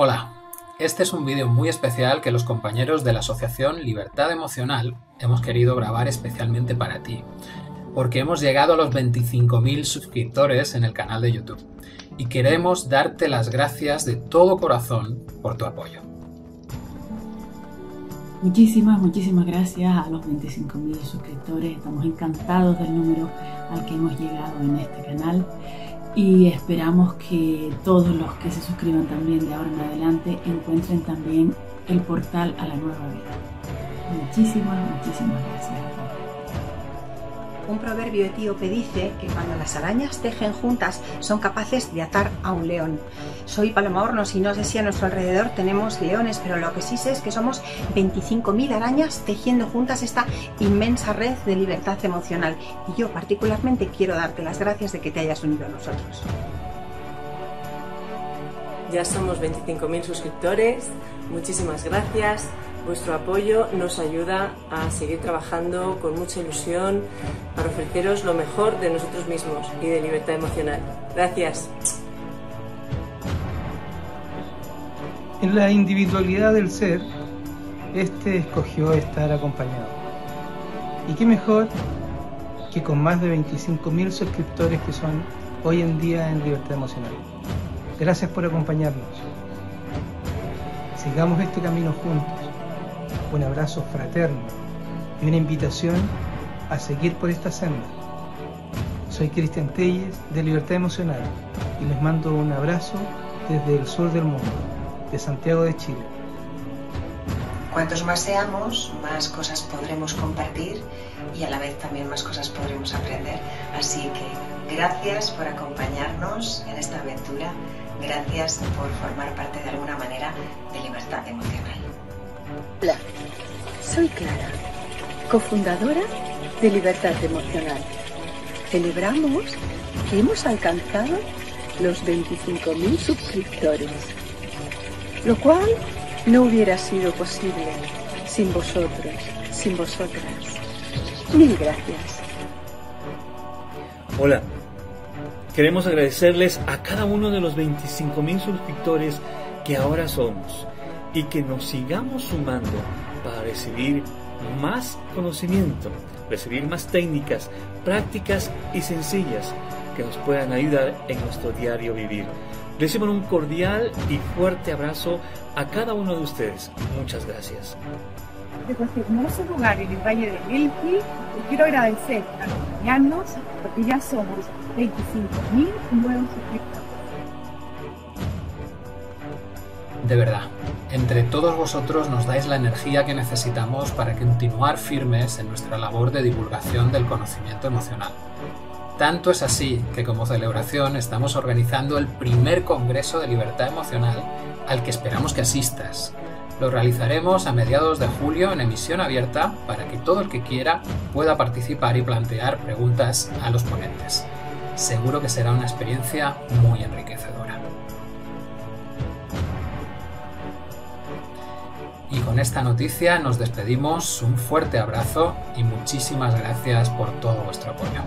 Hola, este es un vídeo muy especial que los compañeros de la Asociación Libertad Emocional hemos querido grabar especialmente para ti, porque hemos llegado a los 25.000 suscriptores en el canal de YouTube y queremos darte las gracias de todo corazón por tu apoyo. Muchísimas, muchísimas gracias a los 25.000 suscriptores. Estamos encantados del número al que hemos llegado en este canal y esperamos que todos los que se suscriban también de ahora en adelante encuentren también el portal a la nueva vida. Muchísimas, muchísimas gracias. Un proverbio etíope dice que cuando las arañas tejen juntas son capaces de atar a un león. Soy Paloma Hornos y no sé si a nuestro alrededor tenemos leones, pero lo que sí sé es que somos 25.000 arañas tejiendo juntas esta inmensa red de libertad emocional. Y yo particularmente quiero darte las gracias de que te hayas unido a nosotros. Ya somos 25.000 suscriptores. Muchísimas gracias. Vuestro apoyo nos ayuda a seguir trabajando con mucha ilusión para ofreceros lo mejor de nosotros mismos y de libertad emocional. Gracias. En la individualidad del ser, este escogió estar acompañado. Y qué mejor que con más de 25.000 suscriptores que son hoy en día en Libertad Emocional. Gracias por acompañarnos. Sigamos este camino juntos un abrazo fraterno y una invitación a seguir por esta senda. Soy Cristian Telles de Libertad Emocional y les mando un abrazo desde el sur del mundo, de Santiago de Chile. Cuantos más seamos, más cosas podremos compartir y a la vez también más cosas podremos aprender. Así que gracias por acompañarnos en esta aventura, gracias por formar parte de alguna manera de libertad emocional. Hola, soy Clara, cofundadora de Libertad Emocional. Celebramos que hemos alcanzado los 25.000 suscriptores, lo cual no hubiera sido posible sin vosotros, sin vosotras. Mil gracias. Hola, queremos agradecerles a cada uno de los 25.000 suscriptores que ahora somos y que nos sigamos sumando para recibir más conocimiento, recibir más técnicas prácticas y sencillas que nos puedan ayudar en nuestro diario vivir. Reciban un cordial y fuerte abrazo a cada uno de ustedes. Muchas gracias. Desde este hermoso lugar en el Valle de Melqui, quiero agradecer a acompañarnos porque ya somos 25.000 nuevos suscriptores. De verdad, entre todos vosotros nos dais la energía que necesitamos para continuar firmes en nuestra labor de divulgación del conocimiento emocional. Tanto es así que como celebración estamos organizando el primer Congreso de Libertad Emocional al que esperamos que asistas. Lo realizaremos a mediados de julio en emisión abierta para que todo el que quiera pueda participar y plantear preguntas a los ponentes. Seguro que será una experiencia muy enriquecedora. Y con esta noticia nos despedimos, un fuerte abrazo y muchísimas gracias por todo vuestro apoyo.